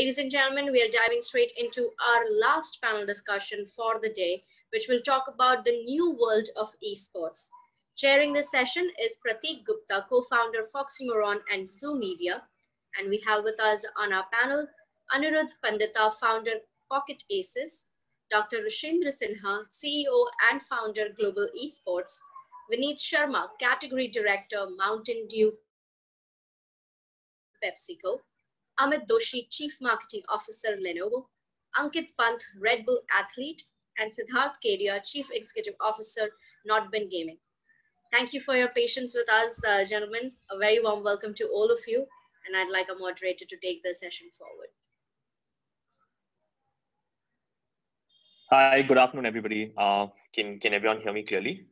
Ladies and gentlemen, we are diving straight into our last panel discussion for the day, which will talk about the new world of esports. Chairing this session is Prateek Gupta, co-founder Foxymoron and Zoo Media. And we have with us on our panel, Anirudh Pandita, founder Pocket Aces, Dr. Rushindra Sinha, CEO and founder Global Esports, Vineet Sharma, category director, Mountain Dew PepsiCo, Amit Doshi, Chief Marketing Officer, Lenovo, Ankit Pant, Red Bull athlete, and Siddharth Kedia, Chief Executive Officer, Nodwin Gaming. Thank you for your patience with us, uh, gentlemen. A very warm welcome to all of you, and I'd like a moderator to take the session forward. Hi, good afternoon, everybody. Uh, can can everyone hear me clearly?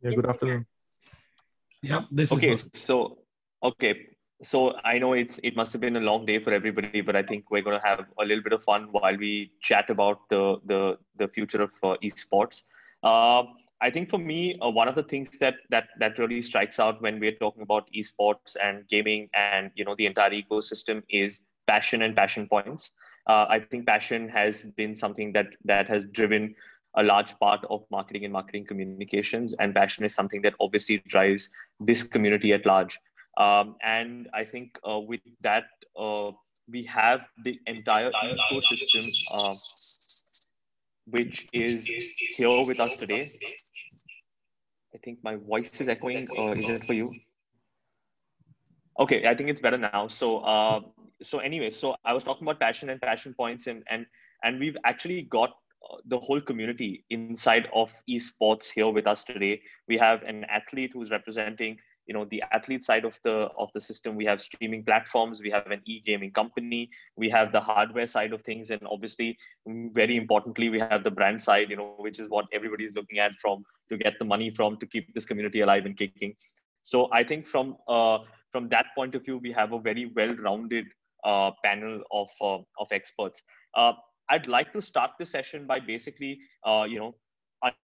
Yeah, good afternoon. Yeah, this okay, is so okay. So I know it's it must have been a long day for everybody, but I think we're going to have a little bit of fun while we chat about the the the future of uh, esports. Uh, I think for me, uh, one of the things that that that really strikes out when we're talking about esports and gaming and you know the entire ecosystem is passion and passion points. Uh, I think passion has been something that that has driven a large part of marketing and marketing communications, and passion is something that obviously drives this community at large. Um, and I think uh, with that, uh, we have the entire ecosystem, uh, which is here with us today. I think my voice is echoing. Uh, is it for you? Okay, I think it's better now. So, uh, so anyway, so I was talking about passion and passion points, and and and we've actually got uh, the whole community inside of esports here with us today. We have an athlete who's representing you know the athlete side of the of the system. We have streaming platforms we have an e-gaming company we have the hardware side of things and obviously mm, very importantly we have the brand side you know which is what everybody's looking at from to get the money from to keep this community alive and kicking. So i think from uh, from that point of view we have a very well rounded uh, panel of uh, of experts. Uh, i'd like to start this session by basically uh, you know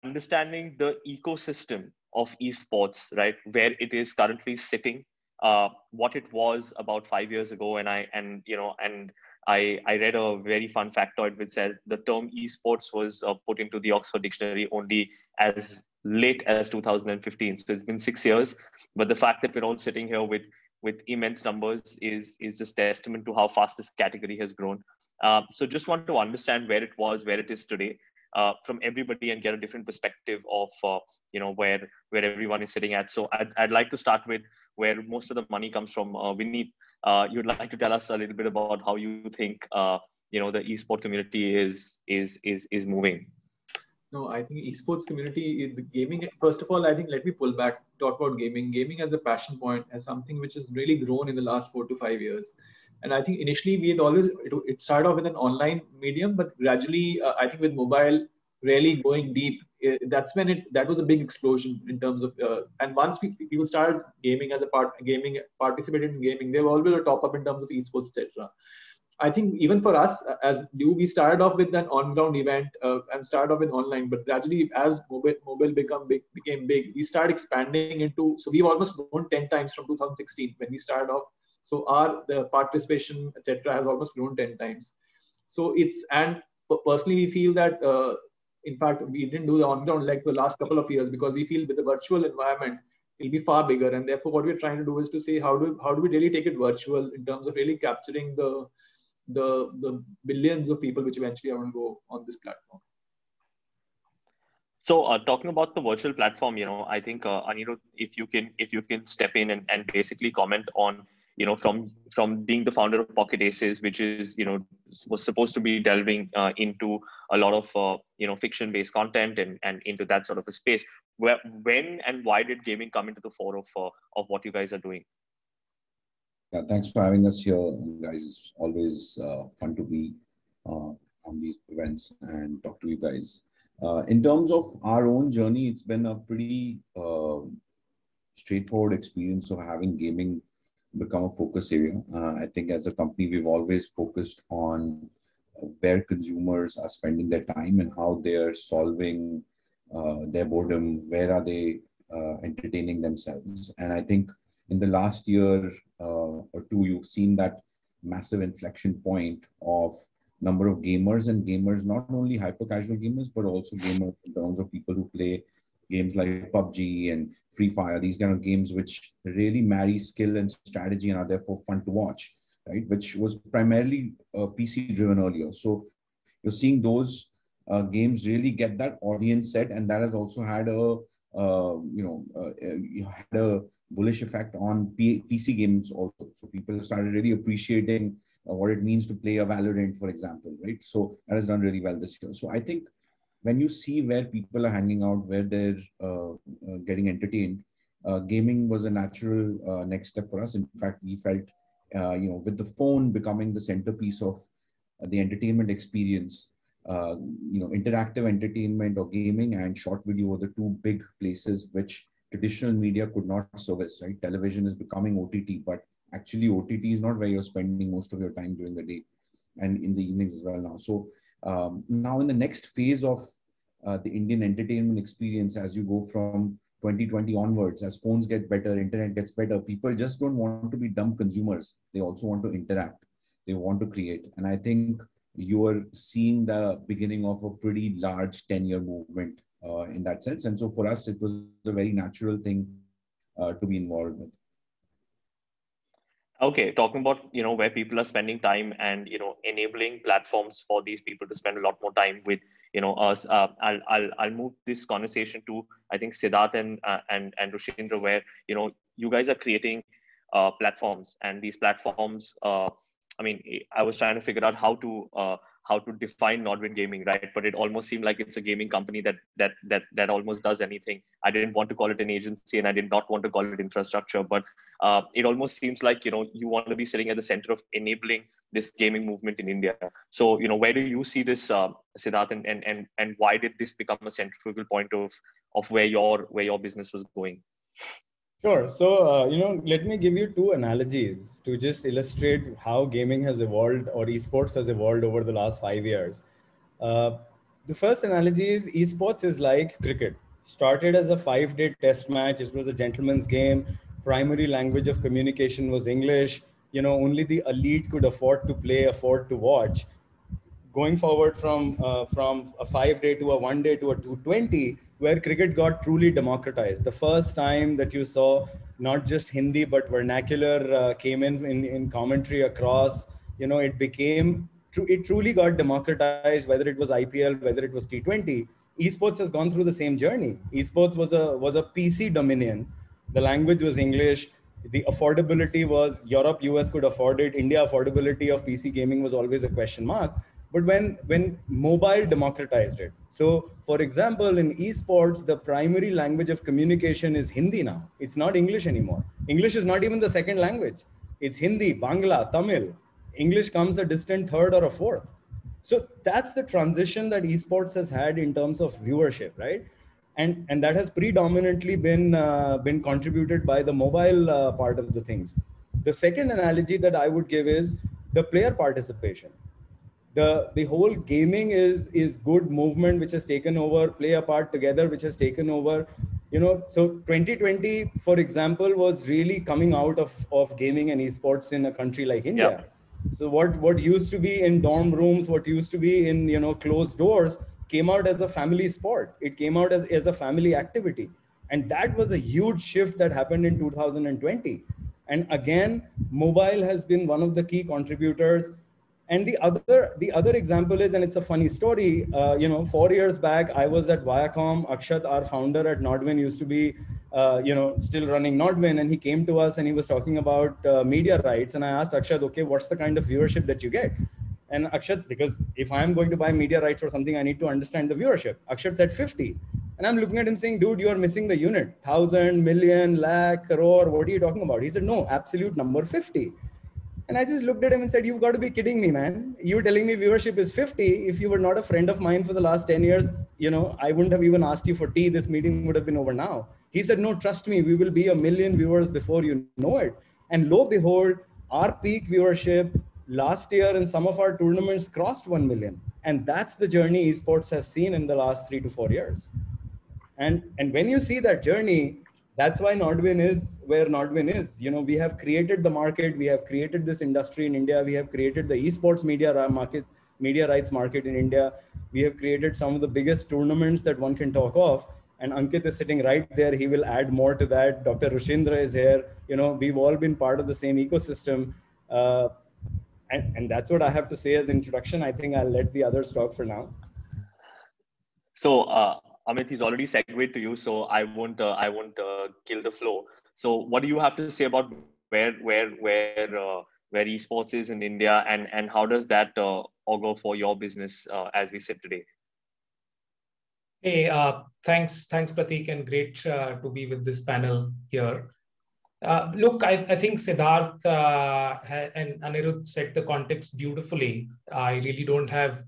understanding the ecosystem of esports, right? Where it is currently sitting, uh, what it was about five years ago, and I and you know and I I read a very fun factoid which said the term esports was uh, put into the Oxford Dictionary only as late as 2015. So it's been six years, but the fact that we're all sitting here with with immense numbers is is just testament to how fast this category has grown. Uh, so just want to understand where it was, where it is today, uh, from everybody and get a different perspective of uh, you know where where everyone is sitting at. So I'd, I'd like to start with where most of the money comes from uh, uh, you'd like to tell us a little bit about how you think uh, you know the esport community is is is is moving. No i think esports community the gaming first of all i think let me pull back talk about gaming. Gaming as a passion point as something which has really grown in the last four to five years and I think initially we had always, it, it started off with an online medium, but gradually, uh, I think with mobile really going deep, uh, that's when it, that was a big explosion in terms of, uh, and once we, people started gaming as a part, gaming, participated in gaming, they were always a top up in terms of esports, etc. I think even for us uh, as you, we started off with an on-ground event uh, and started off with online, but gradually as mobile mobile become big became big, we started expanding into. So we've almost grown ten times from 2016 when we started off so our the participation, etc., has almost grown 10 times. So it's and personally we feel that uh, in fact we didn't do the on-ground for the last couple of years because we feel with the virtual environment it'll be far bigger and therefore what we're trying to do is to say how do how do we really take it virtual in terms of really capturing the the the billions of people which eventually are going to go on this platform so uh, talking about the virtual platform you know i think uh, Anirudh, if you can if you can step in and, and basically comment on you know from from being the founder of pocket aces which is you know was supposed to be delving uh, into a lot of uh, you know fiction based content and and into that sort of a space. Where when and why did gaming come into the fore of uh, of what you guys are doing? Yeah thanks for having us here. Guys it's always uh, fun to be uh, on these events and talk to you guys. Uh, in terms of our own journey it's been a pretty straightforward experience of having gaming become a focus area. Uh, I think as a company, we've always focused on where consumers are spending their time and how they are solving uh, their boredom, where are they uh, entertaining themselves. And I think in the last year uh, or two, you've seen that massive inflection point of number of gamers and gamers, not only hyper casual gamers, but also gamers in terms of people who play games like PUBG and Free Fire, these kind of games which really marry skill and strategy and are therefore fun to watch, right? Which was primarily uh, PC driven earlier. So you're seeing those uh, games really get that audience set, and that has also had a uh, you know uh, had a bullish effect on P- PC games also. So people started really appreciating uh, what it means to play a Valorant, for example, right? So that has done really well this year. So I think when you see where people are hanging out, where they're uh, uh, getting entertained, uh, gaming was a natural uh, next step for us. In fact, we felt, uh, you know, with the phone becoming the centerpiece of the entertainment experience, you know, interactive entertainment or gaming and short video were the two big places which traditional media could not service. Right, television is becoming OTT, but actually OTT is not where you're spending most of your time during the day and in the evenings as well now. So um, now in the next phase of uh, the Indian entertainment experience, as you go from 2020 onwards, as phones get better, internet gets better, people just don't want to be dumb consumers. They also want to interact. They want to create. And I think you are seeing the beginning of a pretty large 10 year movement uh, in that sense. And so for us, it was a very natural thing uh, to be involved with okay talking about you know where people are spending time and you know enabling platforms for these people to spend a lot more time with you know us. Uh, I'll, I'll i'll move this conversation to i think siddharth and uh, and and rushindra where you know you guys are creating uh, platforms. And these platforms uh, i mean i was trying to figure out how to uh, how to define Nodwin Gaming, right? But it almost seemed like it's a gaming company that that that that almost does anything. I didn't want to call it an agency, and I did not want to call it infrastructure. But uh, it almost seems like you know you want to be sitting at the center of enabling this gaming movement in India. So you know where do you see this, uh, Siddharth, and, and and and why did this become a centrifugal point of of where your where your business was going? Sure. So, uh, you know, let me give you two analogies to just illustrate how gaming has evolved or esports has evolved over the last five years. Uh, the first analogy is esports is like cricket. Started as a five day test match, it was a gentleman's game. Primary language of communication was English. You know, only the elite could afford to play, afford to watch. Going forward from uh, from a five day to a one day to a T20, where cricket got truly democratized. The first time that you saw not just Hindi but vernacular uh, came in, in in commentary across, you know, it became it truly got democratized. Whether it was IPL, whether it was T20, esports has gone through the same journey. Esports was a was a PC dominion. The language was English. The affordability was Europe, US could afford it. India affordability of PC gaming was always a question mark but when when mobile democratized it so for example in esports the primary language of communication is hindi now. It's not english anymore. English is not even the second language. It's hindi bangla tamil. English comes a distant third or a fourth. So that's the transition that esports has had in terms of viewership right? And and that has predominantly been uh, been contributed by the mobile uh, part of the things. The second analogy that i would give is the player participation the the whole gaming is is good movement which has taken over play a part together which has taken over. You know so 2020 for example was really coming out of of gaming and esports in a country like india. Yeah. so what what used to be in dorm rooms what used to be in you know closed doors came out as a family sport. It came out as, as a family activity. And that was a huge shift that happened in 2020 and again mobile has been one of the key contributors and the other the other example is and it's a funny story uh, you know four years back i was at viacom. Akshat our founder at nodwin used to be uh, you know still running nodwin. And he came to us and he was talking about uh, media rights. And i asked akshat okay what's the kind of viewership that you get? And akshat because if i'm going to buy media rights for something i need to understand the viewership. Akshat said 50 and i'm looking at him saying dude you are missing the unit. Thousand million lakh crore. What are you talking about? He said no absolute number 50 and I just looked at him and said, You've got to be kidding me, man. You were telling me viewership is 50. If you were not a friend of mine for the last 10 years, you know, I wouldn't have even asked you for tea. This meeting would have been over now. He said, No, trust me, we will be a million viewers before you know it. And lo behold, our peak viewership last year in some of our tournaments crossed 1 million. And that's the journey esports has seen in the last three to four years. And, and when you see that journey, that's why Nodwin is where Nodwin is. You know, we have created the market, we have created this industry in India, we have created the esports media market, media rights market in India. We have created some of the biggest tournaments that one can talk of. And Ankit is sitting right there. He will add more to that. Dr. Rushindra is here. You know, we've all been part of the same ecosystem. Uh, and, and that's what I have to say as introduction. I think I'll let the others talk for now. So, uh, Amit, he's already segued to you, so I won't uh, I won't uh, kill the flow. So, what do you have to say about where where where uh, where esports is in India, and and how does that uh, augur for your business uh, as we sit today? Hey, uh, thanks thanks Prateek, and great to be with this panel here. look, I, I think Siddharth and Anirudh set the context beautifully. I really don't have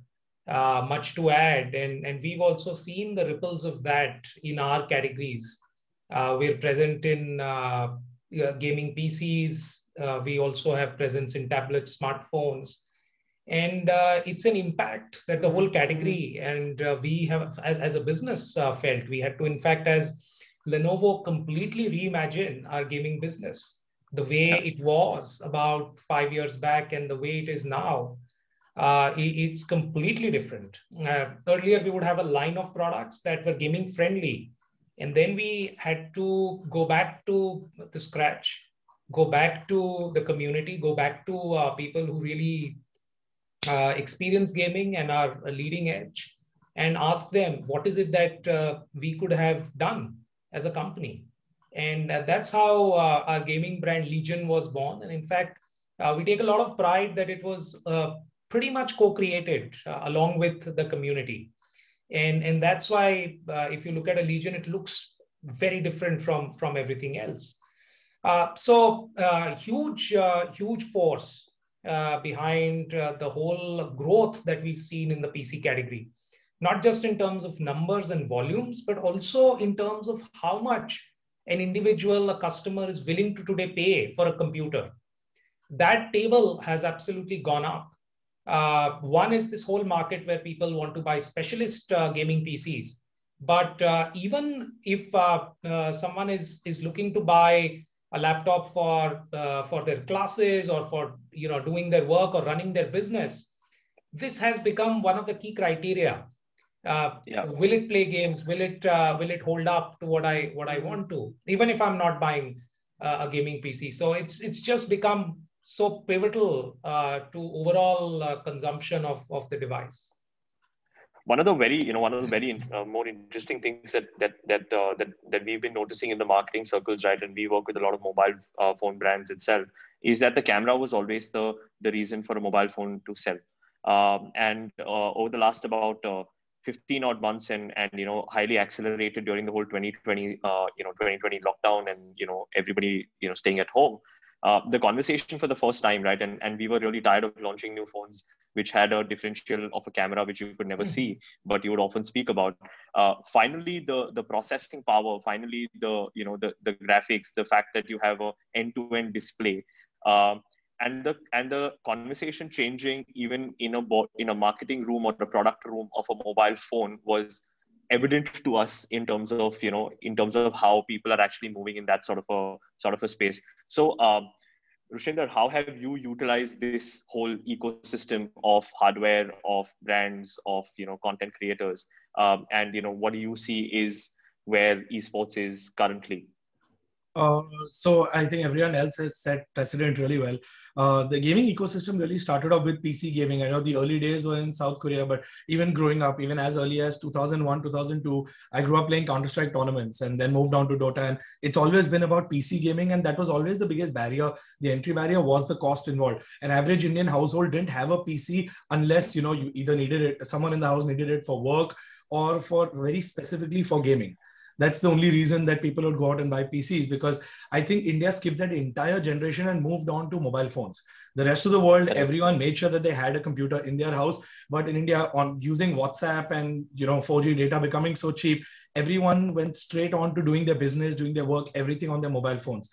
uh, much to add. And, and we've also seen the ripples of that in our categories. Uh, we're present in uh, gaming PCs. Uh, we also have presence in tablets, smartphones. And uh, it's an impact that the whole category and uh, we have, as, as a business, felt. We had to, in fact, as Lenovo, completely reimagine our gaming business. The way it was about five years back and the way it is now uh, it's completely different. Uh, earlier, we would have a line of products that were gaming friendly. And then we had to go back to the scratch, go back to the community, go back to uh, people who really uh, experience gaming and are a leading edge and ask them, what is it that uh, we could have done as a company? And uh, that's how our gaming brand Legion was born. And in fact, we take a lot of pride that it was pretty much co-created uh, along with the community. And, and that's why uh, if you look at a legion, it looks very different from, from everything else. Uh, so uh, huge, uh, huge force behind the whole growth that we've seen in the PC category, not just in terms of numbers and volumes, but also in terms of how much an individual, a customer is willing to today pay for a computer. That table has absolutely gone up. Uh, one is this whole market where people want to buy specialist uh, gaming PCs. But uh, even if uh, uh, someone is, is looking to buy a laptop for, uh, for their classes or for you know, doing their work or running their business, this has become one of the key criteria. Yeah. Will it play games? Will it will it hold up to what I what I want to? Even if I'm not buying a gaming PC, so it's it's just become so pivotal uh, to overall uh, consumption of, of the device. One of the very you know one of the very uh, more interesting things that that that, uh, that that we've been noticing in the marketing circles right and we work with a lot of mobile uh, phone brands itself is that the camera was always the the reason for a mobile phone to sell. Um, and uh, over the last about 15 odd months and and you know highly accelerated during the whole 2020 you know 2020 lockdown and you know everybody you know staying at home uh, the conversation for the first time, right? And, and we were really tired of launching new phones which had a differential of a camera which you could never mm-hmm. see, but you would often speak about. Uh, finally, the the processing power, finally the you know the the graphics, the fact that you have a end-to-end display. Um, and the and the conversation changing even in a in a marketing room or a product room of a mobile phone was evident to us in terms of you know in terms of how people are actually moving in that sort of a sort of a space so um, Rushinder, how have you utilized this whole ecosystem of hardware, of brands, of you know content creators, um, and you know what do you see is where esports is currently? Uh, so I think everyone else has set precedent really well. Uh, the gaming ecosystem really started off with PC gaming. I know the early days were in South Korea, but even growing up, even as early as 2001, 2002, I grew up playing Counter Strike tournaments and then moved on to Dota. And it's always been about PC gaming, and that was always the biggest barrier. The entry barrier was the cost involved. An average Indian household didn't have a PC unless you know you either needed it, someone in the house needed it for work or for very specifically for gaming that's the only reason that people would go out and buy PCs because I think India skipped that entire generation and moved on to mobile phones. The rest of the world, everyone made sure that they had a computer in their house. But in India, on using WhatsApp and you know 4G data becoming so cheap, everyone went straight on to doing their business, doing their work, everything on their mobile phones.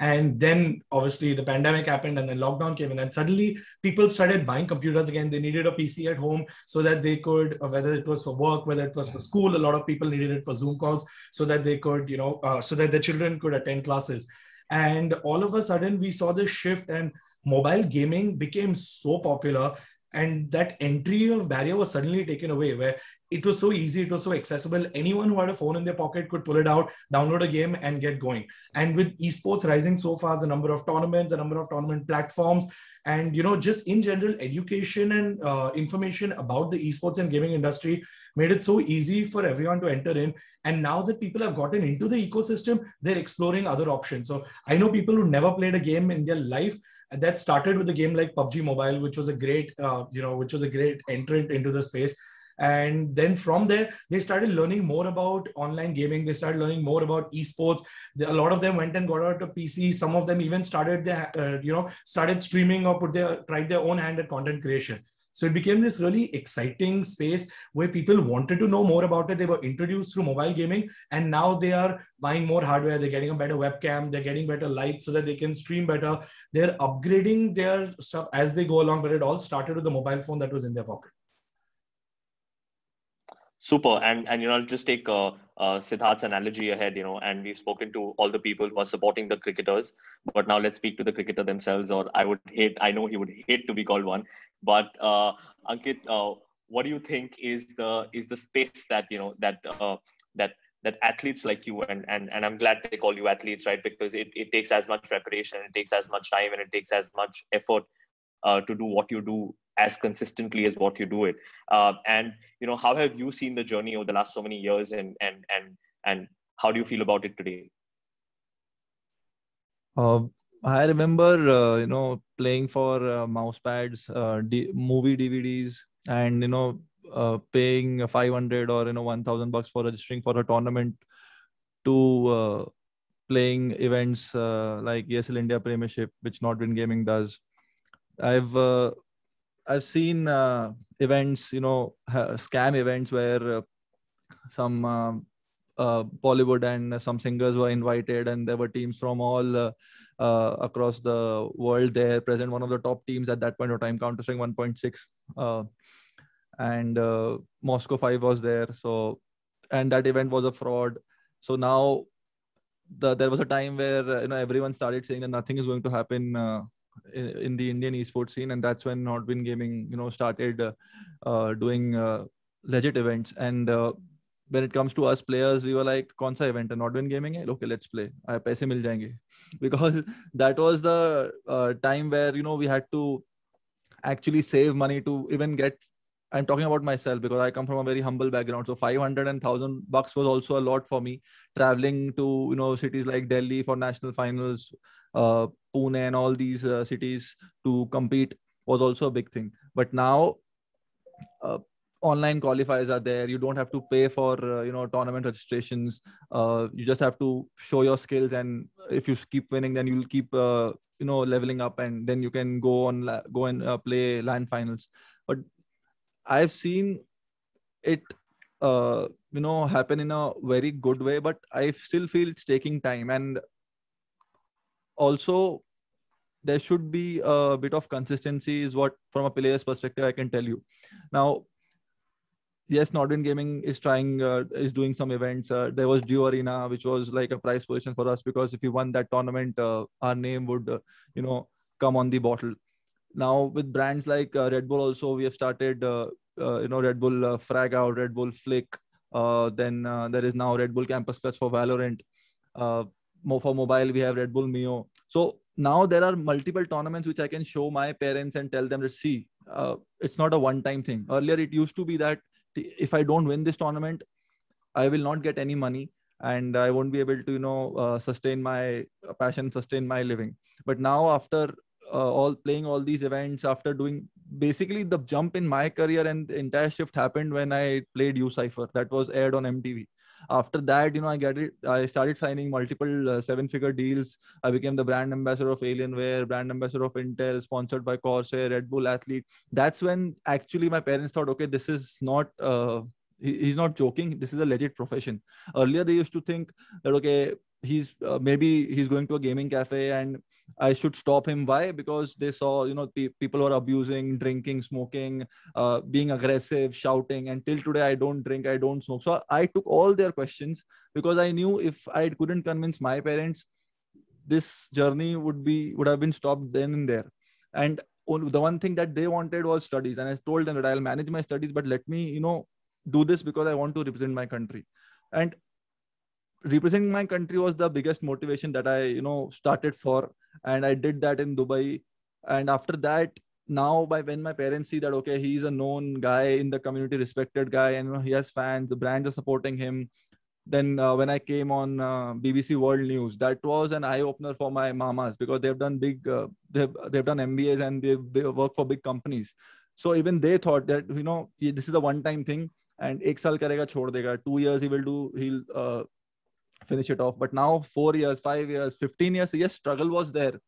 And then obviously the pandemic happened and then lockdown came in and suddenly people started buying computers again. They needed a pc at home so that they could uh, whether it was for work whether it was for school a lot of people needed it for zoom calls so that they could you know uh, so that the children could attend classes. And all of a sudden we saw this shift and mobile gaming became so popular and that entry of barrier was suddenly taken away where it was so easy it was so accessible. Anyone who had a phone in their pocket could pull it out download a game and get going. And with esports rising so fast the number of tournaments the number of tournament platforms and you know just in general education and uh, information about the esports and gaming industry made it so easy for everyone to enter in. And now that people have gotten into the ecosystem they're exploring other options. So i know people who never played a game in their life that started with a game like PUBG Mobile, which was a great, uh, you know, which was a great entrant into the space. And then from there they started learning more about online gaming. They started learning more about esports. A lot of them went and got out a pc some of them even started their uh, you know started streaming or put their tried their own hand at content creation so it became this really exciting space where people wanted to know more about it. They were introduced through mobile gaming, and now they are buying more hardware. They're getting a better webcam. They're getting better lights so that they can stream better. They're upgrading their stuff as they go along. But it all started with the mobile phone that was in their pocket. Super. And and you know, I'll just take uh, uh, Siddharth's analogy ahead. You know, and we've spoken to all the people who are supporting the cricketers, but now let's speak to the cricketer themselves. Or I would hate. I know he would hate to be called one. But uh, Ankit, uh, what do you think is the is the space that you know that uh, that that athletes like you and, and and I'm glad they call you athletes, right? Because it, it takes as much preparation, it takes as much time, and it takes as much effort uh, to do what you do as consistently as what you do it uh, and you know how have you seen the journey over the last so many years and and and and how do you feel about it today uh, i remember uh, you know playing for uh, mouse pads uh, D- movie dvds and you know uh, paying 500 or you know 1000 bucks for registering for a tournament to playing events like ESL India Premiership, which Nodwin Gaming does. I've I've seen uh, events, you know, scam events where uh, some uh, uh, Bollywood and some singers were invited, and there were teams from all uh, uh, across the world there present. One of the top teams at that point of time, Counter Strike 1.6, and Moscow 5 was there. So, and that event was a fraud. So now, the, there was a time where you know everyone started saying that nothing is going to happen in, in the Indian esports scene, and that's when Nodwin Gaming, you know, started uh, uh, doing uh, legit events. And when it comes to us players, we were like, "Konsa event? event? Nodwin Gaming? Hai? Okay, let's play. I paise mil jayenge." Because that was the time where you know we had to actually save money to even get I'm talking about myself because I come from a very humble background. So 500 and 1000 bucks was also a lot for me traveling to, you know, cities like Delhi for national finals, uh, Pune and all these uh, cities to compete was also a big thing. But now, uh, online qualifiers are there. You don't have to pay for, uh, you know, tournament registrations. Uh, you just have to show your skills. And if you keep winning, then you'll keep, uh, you know, leveling up and then you can go on, go and play LAN finals. But I've seen it, uh, you know, happen in a very good way, but I still feel it's taking time. And also, there should be a bit of consistency, is what, from a player's perspective, I can tell you. Now, yes, Nodwin Gaming is trying, uh, is doing some events. Uh, there was Dew Arena, which was like a prize position for us because if we won that tournament, uh, our name would, uh, you know, come on the bottle now with brands like uh, red bull also we have started uh, you know red bull uh, frag out red bull flick then there is now red bull campus clutch for valorant for mobile we have red bull mio so now there are multiple tournaments which i can show my parents and tell them to see uh, it's not a one time thing. Earlier it used to be that if i don't win this tournament i will not get any money and i won't be able to you know uh, sustain my uh, passion sustain my living. But now after uh, all playing all these events after doing basically the jump in my career and entire shift happened when I played U Cipher that was aired on MTV. After that, you know, I got it. I started signing multiple uh, seven-figure deals. I became the brand ambassador of Alienware, brand ambassador of Intel, sponsored by Corsair, Red Bull Athlete. That's when actually my parents thought, okay, this is not uh, he's not joking this is a legit profession earlier they used to think that okay he's uh, maybe he's going to a gaming cafe and I should stop him. Why? Because they saw, you know, pe- people are abusing, drinking, smoking, uh, being aggressive, shouting. And till today, I don't drink, I don't smoke. So I took all their questions because I knew if I couldn't convince my parents, this journey would be would have been stopped then and there. And the one thing that they wanted was studies, and I told them that I'll manage my studies, but let me, you know, do this because I want to represent my country. And representing my country was the biggest motivation that I, you know, started for and i did that in dubai. And after that now by when my parents see that okay he's a known guy in the community respected guy and he has fans the brands are supporting him then uh, when i came on uh, bbc world news that was an eye opener for my mamas because they've done big uh, they've, they've done mbas and they they work for big companies. So even they thought that you know this is a one time thing and ek saal karega chhod dega. Two years he will do he'll uh, finish it off. But now, four years, five years, 15 years, yes, struggle was there.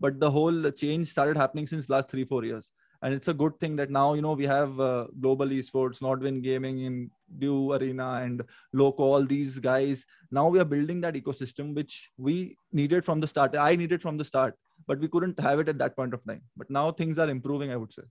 But the whole change started happening since last three, four years. And it's a good thing that now, you know, we have uh, global esports, Nodwin Gaming in Dew Arena and Loco, all these guys. Now we are building that ecosystem, which we needed from the start. I needed from the start, but we couldn't have it at that point of time. But now things are improving, I would say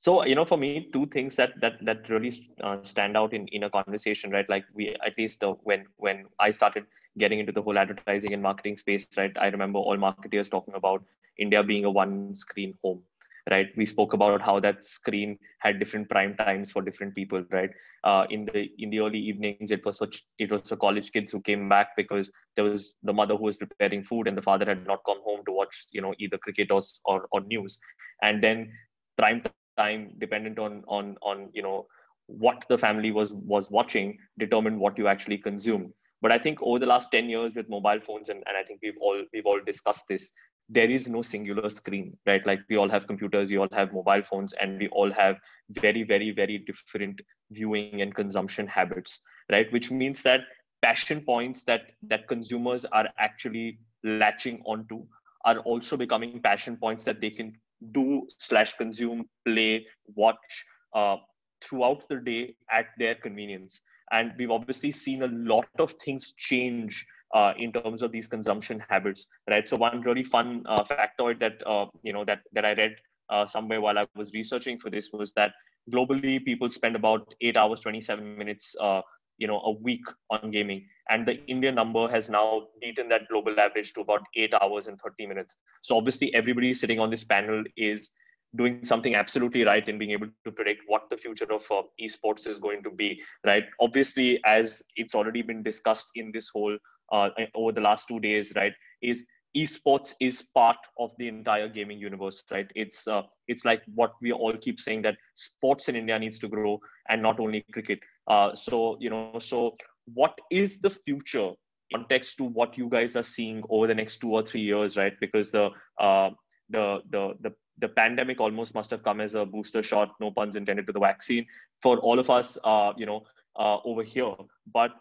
so you know for me two things that that that really uh, stand out in in a conversation right? Like we at least uh, when when i started getting into the whole advertising and marketing space right? I remember all marketers talking about india being a one screen home right? We spoke about how that screen had different prime times for different people right? Uh, in the in the early evenings it was such it was the college kids who came back because there was the mother who was preparing food and the father had not come home to watch you know either cricket or or, or news. And then prime time dependent on on on you know what the family was was watching determined what you actually consumed. But i think over the last 10 years with mobile phones and, and i think we've all we've all discussed this there is no singular screen right? Like we all have computers we all have mobile phones and we all have very very very different viewing and consumption habits right? Which means that passion points that that consumers are actually latching onto are also becoming passion points that they can do slash consume, play, watch uh, throughout the day at their convenience. And we've obviously seen a lot of things change uh, in terms of these consumption habits, right? So one really fun uh, factoid that uh, you know that that I read uh, somewhere while I was researching for this was that globally people spend about eight hours, 27 minutes uh, you know a week on gaming. And the indian number has now beaten that global average to about 8 hours and 30 minutes. So obviously everybody sitting on this panel is doing something absolutely right in being able to predict what the future of uh, esports is going to be right? Obviously as it's already been discussed in this whole uh, over the last two days right is esports is part of the entire gaming universe right? It's uh, it's like what we all keep saying that sports in india needs to grow and not only cricket uh, so you know so what is the future context to what you guys are seeing over the next two or three years right? Because the uh, the the the the pandemic almost must have come as a booster shot no puns intended to the vaccine for all of us uh, you know uh, over here. But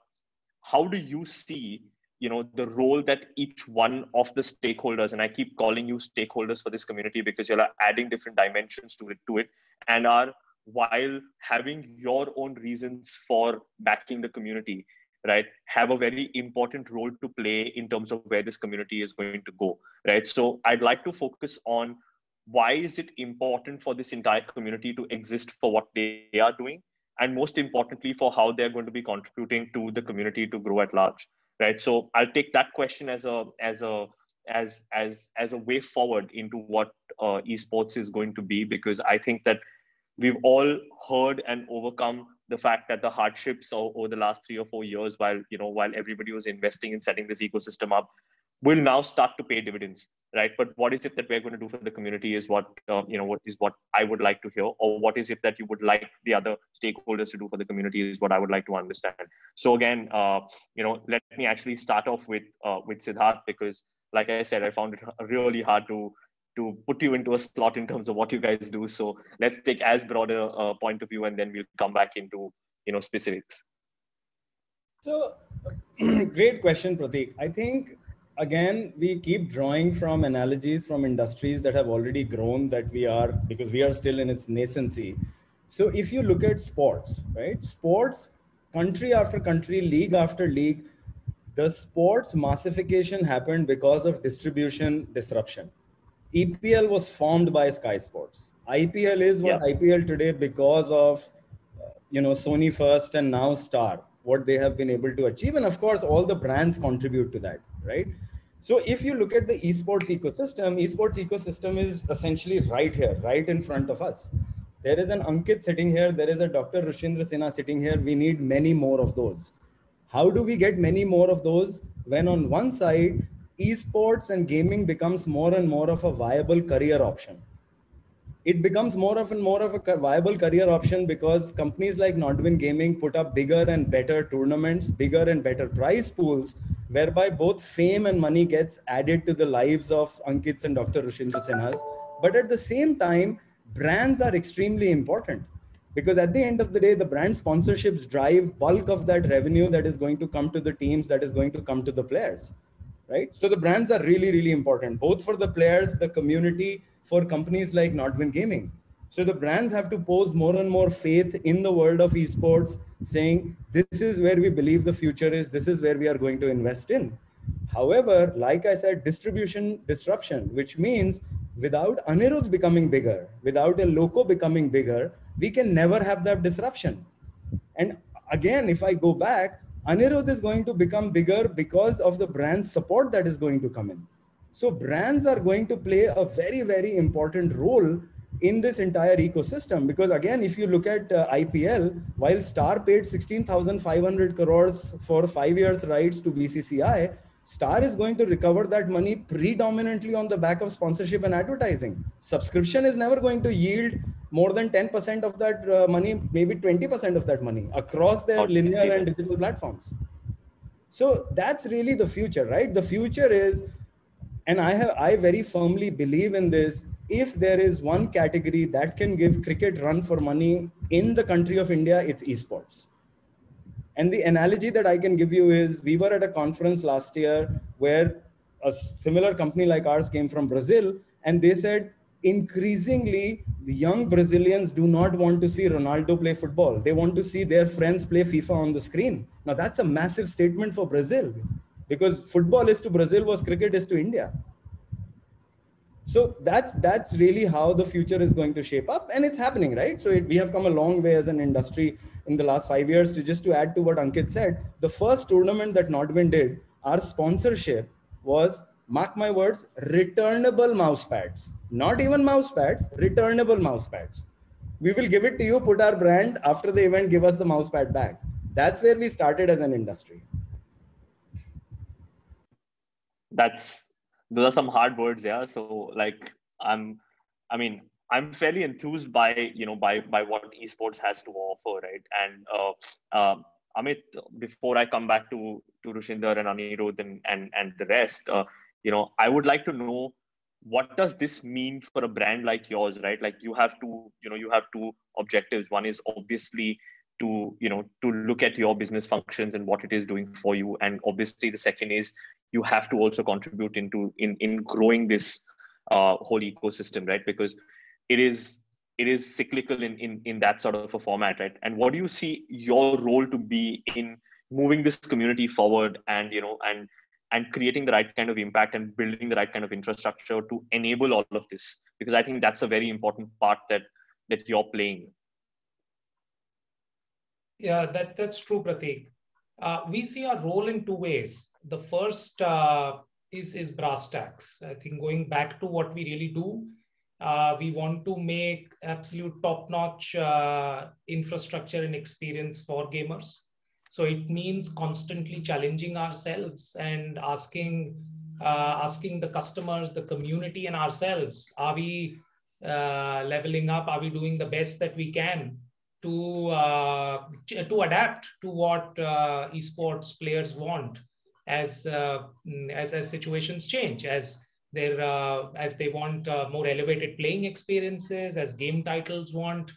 how do you see you know the role that each one of the stakeholders and i keep calling you stakeholders for this community because you're adding different dimensions to it to it and are while having your own reasons for backing the community right have a very important role to play in terms of where this community is going to go right? So i'd like to focus on why is it important for this entire community to exist for what they are doing and most importantly for how they're going to be contributing to the community to grow at large right? So i'll take that question as a as a as as as a way forward into what uh, esports is going to be because i think that we've all heard and overcome the fact that the hardships over the last three or four years while you know while everybody was investing in setting this ecosystem up will now start to pay dividends right? But what is it that we're going to do for the community is what uh, you know what is what i would like to hear or what is it that you would like the other stakeholders to do for the community is what i would like to understand. So again uh, you know let me actually start off with uh, with siddharth because like i said i found it really hard to to put you into a slot in terms of what you guys do so let's take as broad a point of view and then we'll come back into you know specifics so great question pratik i think again, we keep drawing from analogies from industries that have already grown that we are, because we are still in its nascency. So if you look at sports, right? Sports, country after country, league after league, the sports massification happened because of distribution disruption. EPL was formed by Sky Sports. IPL is what yeah. IPL today because of uh, you know Sony first and now Star what they have been able to achieve. And of course all the brands contribute to that right? So if you look at the esports ecosystem esports ecosystem is essentially right here right in front of us. There is an ankit sitting here. There is a dr rushindra sinha sitting here. We need many more of those. How do we get many more of those when on one side esports and gaming becomes more and more of a viable career option it becomes more of and more of a viable career option because companies like Nodwin Gaming put up bigger and better tournaments, bigger and better prize pools, whereby both fame and money gets added to the lives of Ankits and Dr. Rushindra Sinhas. But at the same time, brands are extremely important because at the end of the day, the brand sponsorships drive bulk of that revenue that is going to come to the teams, that is going to come to the players, right? So the brands are really, really important, both for the players, the community, for companies like Nodwin Gaming. So the brands have to pose more and more faith in the world of esports, saying this is where we believe the future is, this is where we are going to invest in. However, like I said, distribution disruption, which means without Anirudh becoming bigger, without a loco becoming bigger, we can never have that disruption. And again, if I go back, Anirudh is going to become bigger because of the brand support that is going to come in. So brands are going to play a very, very important role in this entire ecosystem because again if you look at uh, ipl while star paid 16500 crores for 5 years rights to bcci star is going to recover that money predominantly on the back of sponsorship and advertising. Subscription is never going to yield more than 10% of that uh, money maybe 20% of that money across their linear and digital platforms. So that's really the future right? The future is and i have i very firmly believe in this if there is one category that can give cricket run for money in the country of india it's esports and the analogy that i can give you is we were at a conference last year where a similar company like ours came from brazil and they said increasingly the young brazilians do not want to see ronaldo play football they want to see their friends play fifa on the screen now that's a massive statement for brazil because football is to Brazil was cricket is to India. So that's that's really how the future is going to shape up, and it's happening, right? So it, we have come a long way as an industry in the last five years. To just to add to what Ankit said, the first tournament that Nodwin did, our sponsorship was mark my words, returnable mouse pads. Not even mouse pads, returnable mouse pads. We will give it to you, put our brand after the event, give us the mouse pad back. That's where we started as an industry that's those are some hard words yeah. So like i'm i mean i'm fairly enthused by you know by by what esports has to offer right? And uh, uh amit before i come back to to rushinder and anirudh and and, and the rest uh, you know i would like to know what does this mean for a brand like yours right? Like you have to you know you have two objectives. One is obviously to you know to look at your business functions and what it is doing for you. And obviously the second is you have to also contribute into in in growing this uh, whole ecosystem right? Because it is it is cyclical in, in in that sort of a format right? And what do you see your role to be in moving this community forward and you know and and creating the right kind of impact and building the right kind of infrastructure to enable all of this? Because i think that's a very important part that that you're playing yeah that that's true pratik uh, we see our role in two ways the first uh, is is brass tacks. I think going back to what we really do, uh, we want to make absolute top-notch uh, infrastructure and experience for gamers. So it means constantly challenging ourselves and asking uh, asking the customers, the community, and ourselves: Are we uh, leveling up? Are we doing the best that we can to uh, to adapt to what esports players want? as uh, as as situations change, as they uh, as they want uh, more elevated playing experiences, as game titles want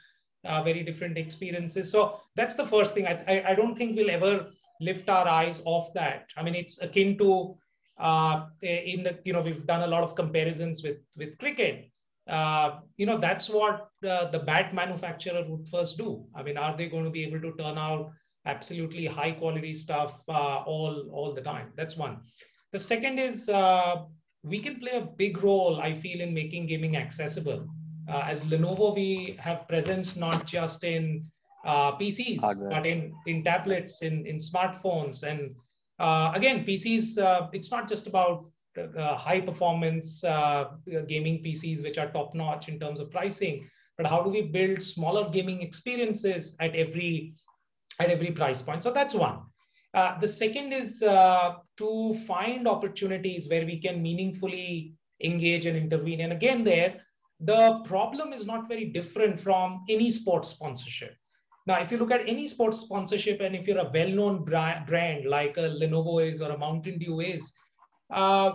uh, very different experiences. So that's the first thing. I, I, I don't think we'll ever lift our eyes off that. I mean, it's akin to uh, in the you know we've done a lot of comparisons with with cricket. Uh, you know that's what uh, the bat manufacturer would first do. I mean, are they going to be able to turn out absolutely high quality stuff uh, all all the time. That's one. The second is uh, we can play a big role, I feel, in making gaming accessible. Uh, as Lenovo, we have presence not just in uh, PCs, Hardware. but in, in tablets, in, in smartphones. And uh, again, PCs, uh, it's not just about uh, high performance uh, gaming PCs, which are top notch in terms of pricing, but how do we build smaller gaming experiences at every, at every price point? So that's one. Uh, the second is uh, to find opportunities where we can meaningfully engage and intervene. And again, there, the problem is not very different from any sports sponsorship. Now, if you look at any sports sponsorship, and if you're a well-known brand like a Lenovo is or a Mountain Dew is, uh,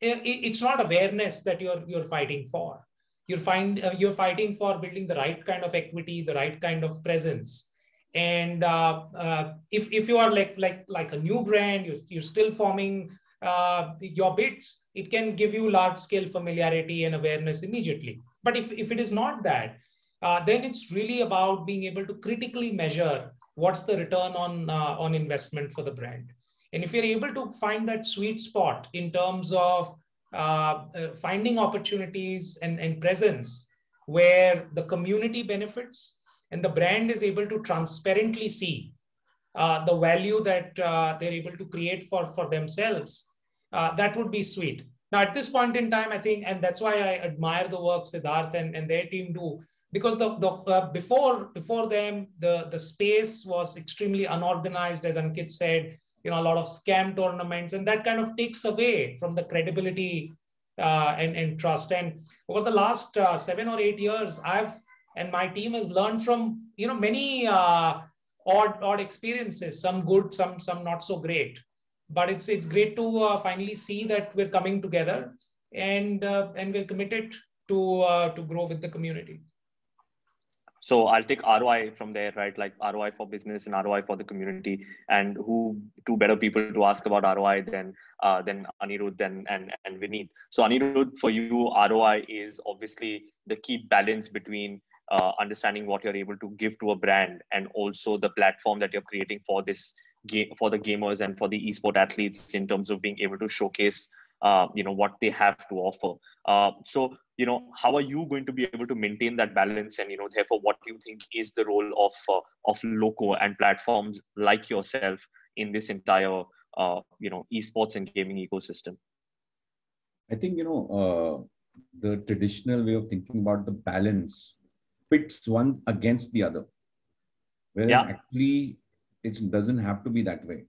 it's not awareness that you're you're fighting for. You're find uh, you're fighting for building the right kind of equity, the right kind of presence, and uh, uh, if, if you are like, like, like a new brand, you're, you're still forming uh, your bits, it can give you large scale familiarity and awareness immediately. But if, if it is not that, uh, then it's really about being able to critically measure what's the return on, uh, on investment for the brand. And if you're able to find that sweet spot in terms of uh, finding opportunities and, and presence where the community benefits and the brand is able to transparently see uh, the value that uh, they're able to create for, for themselves, uh, that would be sweet. Now, at this point in time, I think, and that's why I admire the work Siddharth and, and their team do, because the, the uh, before before them, the, the space was extremely unorganized, as Ankit said, you know, a lot of scam tournaments, and that kind of takes away from the credibility uh, and, and trust. And over the last uh, seven or eight years, I've and my team has learned from you know many uh, odd odd experiences some good some some not so great but it's it's great to uh, finally see that we're coming together and uh, and we're committed to uh, to grow with the community so i'll take roi from there right? Like roi for business and roi for the community. And who two better people to ask about roi than uh, than anirudh and, and and vineet. So anirudh for you roi is obviously the key balance between uh, understanding what you're able to give to a brand and also the platform that you're creating for this game for the gamers and for the esport athletes in terms of being able to showcase uh, you know what they have to offer uh, so you know how are you going to be able to maintain that balance and you know therefore what do you think is the role of uh, of loco and platforms like yourself in this entire uh, you know esports and gaming ecosystem i think you know uh, the traditional way of thinking about the balance pits one against the other. Whereas yeah. actually, it doesn't have to be that way.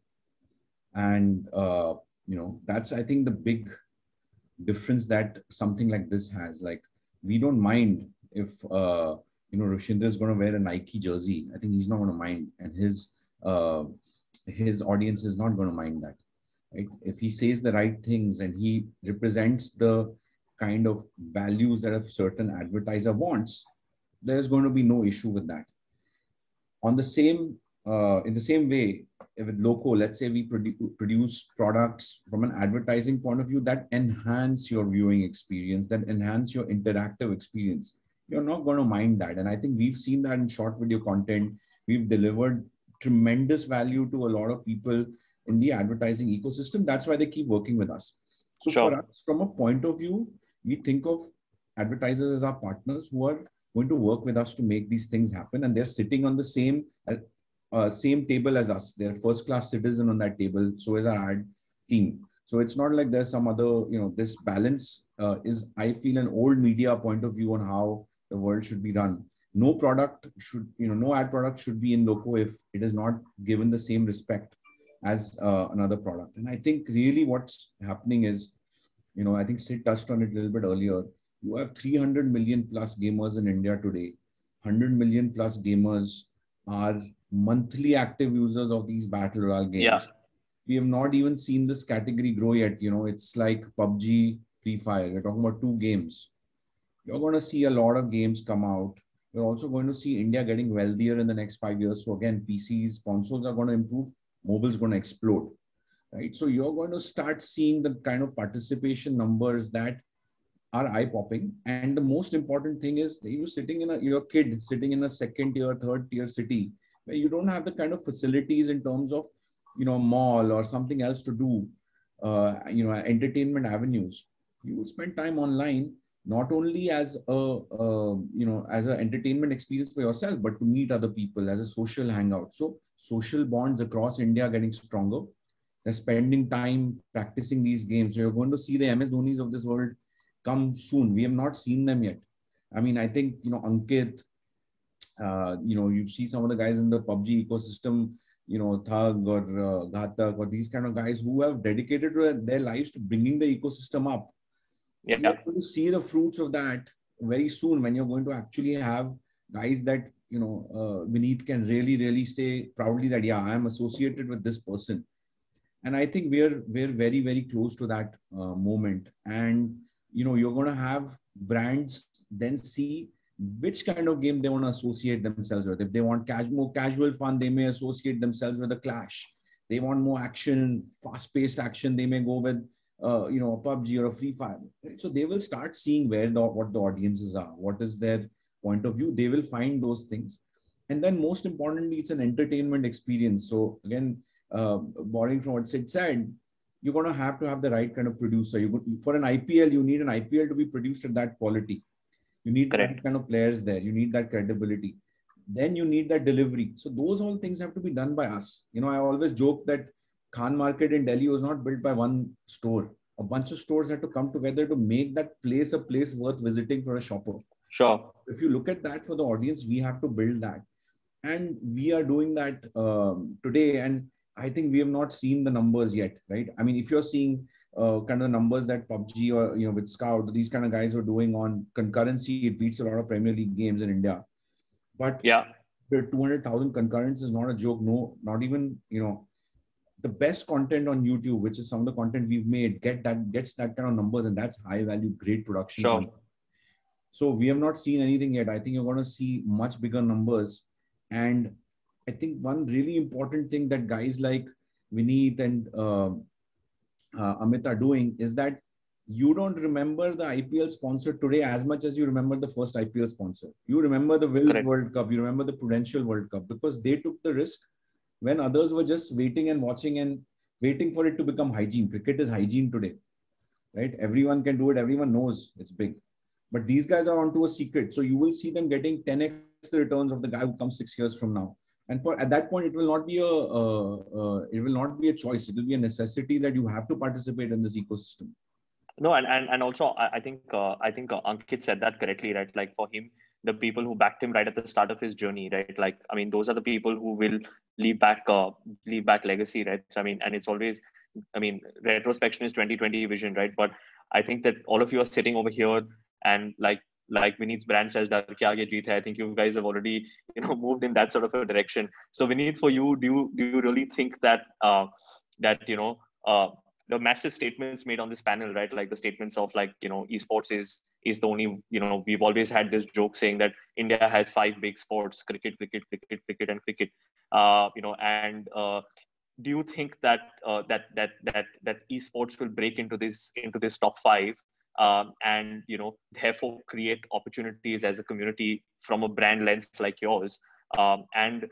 And, uh, you know, that's, I think, the big difference that something like this has. Like, we don't mind if, uh, you know, Rushindra is going to wear a Nike jersey. I think he's not going to mind. And his, uh, his audience is not going to mind that. Right? If he says the right things and he represents the kind of values that a certain advertiser wants, there's going to be no issue with that. On the same, uh, in the same way, with Loco, let's say we produ- produce products from an advertising point of view that enhance your viewing experience, that enhance your interactive experience. You're not going to mind that. And I think we've seen that in short video content. We've delivered tremendous value to a lot of people in the advertising ecosystem. That's why they keep working with us. So sure. for us, from a point of view, we think of advertisers as our partners who are going to work with us to make these things happen. And they're sitting on the same uh, same table as us. They're first class citizen on that table. So is our ad team. So it's not like there's some other, you know, this balance uh, is, I feel, an old media point of view on how the world should be run. No product should, you know, no ad product should be in Loco if it is not given the same respect as uh, another product. And I think really what's happening is, you know, I think Sid touched on it a little bit earlier you have 300 million plus gamers in India today. 100 million plus gamers are monthly active users of these battle royale games. Yeah. We have not even seen this category grow yet. You know, it's like PUBG, Free Fire. We're talking about two games. You're going to see a lot of games come out. You're also going to see India getting wealthier in the next five years. So again, PCs, consoles are going to improve. Mobile's going to explode, right? So you're going to start seeing the kind of participation numbers that are eye popping. And the most important thing is you're sitting in a your kid sitting in a second tier, third tier city where you don't have the kind of facilities in terms of you know mall or something else to do uh, you know entertainment avenues. You will spend time online not only as a uh, you know as an entertainment experience for yourself but to meet other people as a social hangout. So social bonds across india are getting stronger. They're spending time practicing these games. So you're going to see the ms dhonis of this world come soon we have not seen them yet i mean i think you know ankit uh, you know you see some of the guys in the pubg ecosystem you know thug or uh, ghatak or these kind of guys who have dedicated their lives to bringing the ecosystem up yeah. you're going to see the fruits of that very soon when you're going to actually have guys that you know uh, Vineet can really really say proudly that yeah I am associated with this person, and I think we're we're very very close to that uh, moment. And you know you're going to have brands then see which kind of game they want to associate themselves with. If they want cas- more casual fun, they may associate themselves with a Clash. They want more action, fast-paced action. They may go with uh, you know, a PUBG or a Free Fire. So they will start seeing where the what the audiences are, what is their point of view. They will find those things, and then most importantly, it's an entertainment experience. So again, uh, borrowing from what Sid said, you're going to have to have the right kind of producer. You for an IPL, you need an IPL to be produced at that quality. You need Correct. that kind of players there. You need that credibility. Then you need that delivery. So those all things have to be done by us. You know, I always joke that Khan Market in Delhi was not built by one store. A bunch of stores had to come together to make that place a place worth visiting for a shopper. Sure. If you look at that for the audience, we have to build that. And we are doing that um, today. And I think we have not seen the numbers yet, right? I mean, if you're seeing uh, kind of the numbers that PUBG or, you know, with Scout, these kind of guys are doing on concurrency, it beats a lot of Premier League games in India. But yeah, the 200,000 concurrents is not a joke. No, not even, you know, the best content on YouTube, which is some of the content we've made, get that gets that kind of numbers, and that's high value, great production. Sure. So we have not seen anything yet. I think you're going to see much bigger numbers, and I think one really important thing that guys like Vineet and uh, uh, Amit are doing is that you don't remember the IPL sponsor today as much as you remember the first IPL sponsor. You remember the Wills Correct. World Cup, you remember the Prudential World Cup because they took the risk when others were just waiting and watching and waiting for it to become hygiene. Cricket is hygiene today, right? Everyone can do it. Everyone knows it's big. But these guys are onto a secret. So you will see them getting 10x the returns of the guy who comes six years from now. And for at that point, it will not be a uh, uh, it will not be a choice. It will be a necessity that you have to participate in this ecosystem. No, and and, and also I, I think uh, I think uh, Ankit said that correctly, right? Like for him, the people who backed him right at the start of his journey, right? Like, I mean, those are the people who will leave back, uh, leave back legacy, right? So, I mean, and it's always, I mean, retrospection is 2020 vision, right? But I think that all of you are sitting over here and like, like Vineet's brand says that I think you guys have already, you know, moved in that sort of a direction. So Vineet, for you, do you, do you really think that, uh, that, you know, uh, the massive statements made on this panel, right? Like the statements of like, you know, esports is is the only, you know, we've always had this joke saying that India has five big sports, cricket, cricket, cricket, cricket, and cricket. Uh, you know, and uh, do you think that uh, that that that that esports will break into this into this top five um, and you know therefore create opportunities as a community from a brand lens like yours um, and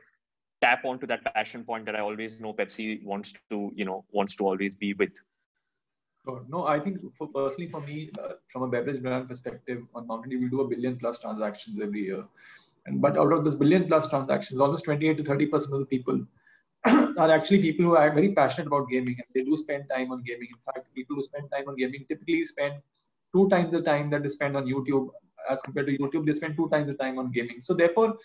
tap onto that passion point that I always know Pepsi wants to, you know, wants to always be with. No, I think for personally for me, uh, from a beverage brand perspective, on Mountain Dew, we do a billion plus transactions every year. And but out of those billion plus transactions, almost 28 to 30 percent of the people are actually people who are very passionate about gaming and they do spend time on gaming. In fact, people who spend time on gaming typically spend two times the time that they spend on YouTube as compared to YouTube. They spend two times the time on gaming. So therefore,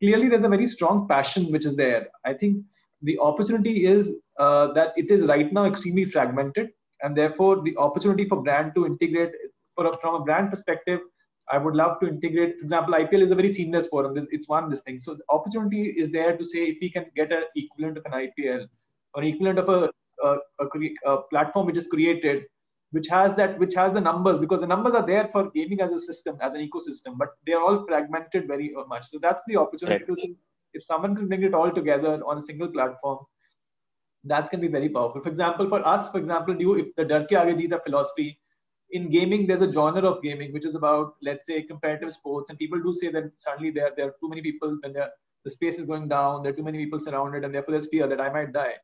clearly there's a very strong passion which is there. I think the opportunity is uh, that it is right now extremely fragmented, and therefore the opportunity for brand to integrate for a, from a brand perspective. I would love to integrate. For example, IPL is a very seamless forum. It's one this thing. So the opportunity is there to say if we can get an equivalent of an IPL or equivalent of a, a, a, a platform which is created which has that which has the numbers because the numbers are there for gaming as a system as an ecosystem but they are all fragmented very uh, much so that's the opportunity right. to see if someone can bring it all together on a single platform that can be very powerful for example for us for example you if the Dar Ke the philosophy in gaming there's a genre of gaming which is about let's say competitive sports and people do say that suddenly there, there are too many people when the space is going down, there are too many people surrounded, and therefore there's fear that I might die.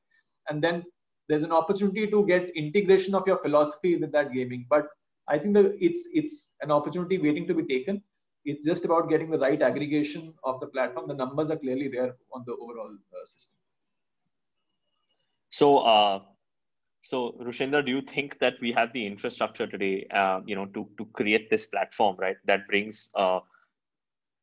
And then there's an opportunity to get integration of your philosophy with that gaming. But I think that it's it's an opportunity waiting to be taken. It's just about getting the right aggregation of the platform. The numbers are clearly there on the overall uh, system. So, uh, so Rushindra, do you think that we have the infrastructure today, uh, you know, to to create this platform, right, that brings uh,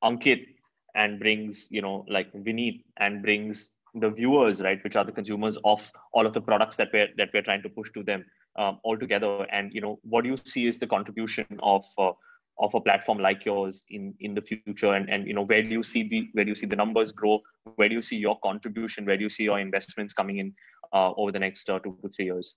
Ankit and brings, you know, like Vineet and brings the viewers, right, which are the consumers of all of the products that we're that we're trying to push to them um, all together. And you know, what do you see is the contribution of uh, of a platform like yours in in the future? And and you know, where do you see the where do you see the numbers grow? Where do you see your contribution? Where do you see your investments coming in uh, over the next uh, two to three years?